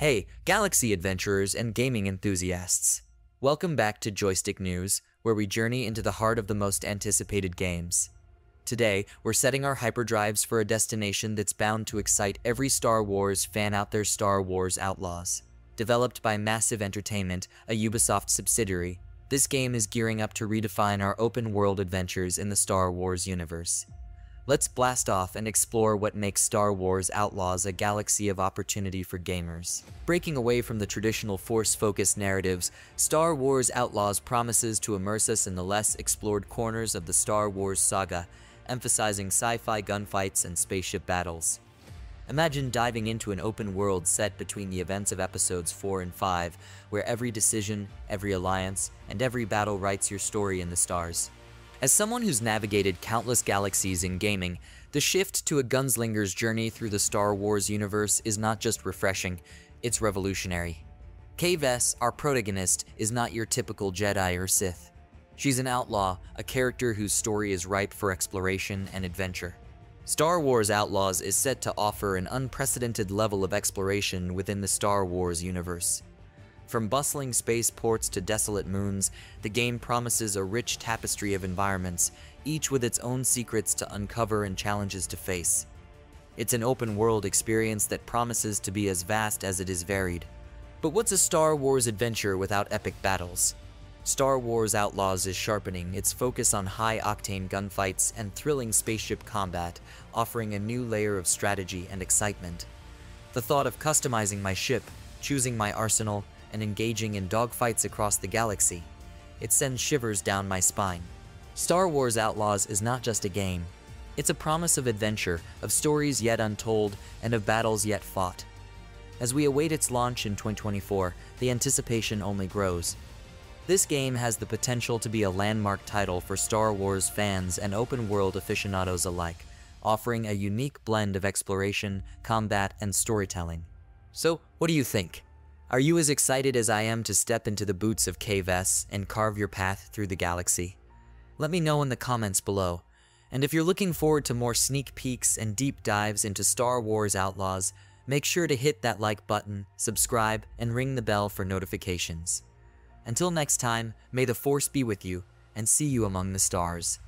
Hey, galaxy adventurers and gaming enthusiasts. Welcome back to Joystick News, where we journey into the heart of the most anticipated games. Today, we're setting our hyperdrives for a destination that's bound to excite every Star Wars fan out there Star Wars Outlaws. Developed by Massive Entertainment, a Ubisoft subsidiary, this game is gearing up to redefine our open world adventures in the Star Wars universe. Let's blast off and explore what makes Star Wars Outlaws a galaxy of opportunity for gamers. Breaking away from the traditional Force-focused narratives, Star Wars Outlaws promises to immerse us in the less explored corners of the Star Wars saga, emphasizing sci-fi gunfights and spaceship battles. Imagine diving into an open world set between the events of episodes 4 and 5, where every decision, every alliance, and every battle writes your story in the stars. As someone who's navigated countless galaxies in gaming, the shift to a gunslinger's journey through the Star Wars universe is not just refreshing, it's revolutionary. Kay Vess, our protagonist, is not your typical Jedi or Sith. She's an outlaw, a character whose story is ripe for exploration and adventure. Star Wars Outlaws is set to offer an unprecedented level of exploration within the Star Wars universe. From bustling spaceports to desolate moons, the game promises a rich tapestry of environments, each with its own secrets to uncover and challenges to face. It's an open world experience that promises to be as vast as it is varied. But what's a Star Wars adventure without epic battles? Star Wars Outlaws is sharpening its focus on high-octane gunfights and thrilling spaceship combat, offering a new layer of strategy and excitement. The thought of customizing my ship, choosing my arsenal, and engaging in dogfights across the galaxy. It sends shivers down my spine. Star Wars Outlaws is not just a game. It's a promise of adventure, of stories yet untold, and of battles yet fought. As we await its launch in 2024, the anticipation only grows. This game has the potential to be a landmark title for Star Wars fans and open world aficionados alike, offering a unique blend of exploration, combat, and storytelling. So, what do you think? Are you as excited as I am to step into the boots of Vess and carve your path through the galaxy? Let me know in the comments below. And if you're looking forward to more sneak peeks and deep dives into Star Wars Outlaws, make sure to hit that like button, subscribe, and ring the bell for notifications. Until next time, may the Force be with you, and see you among the stars.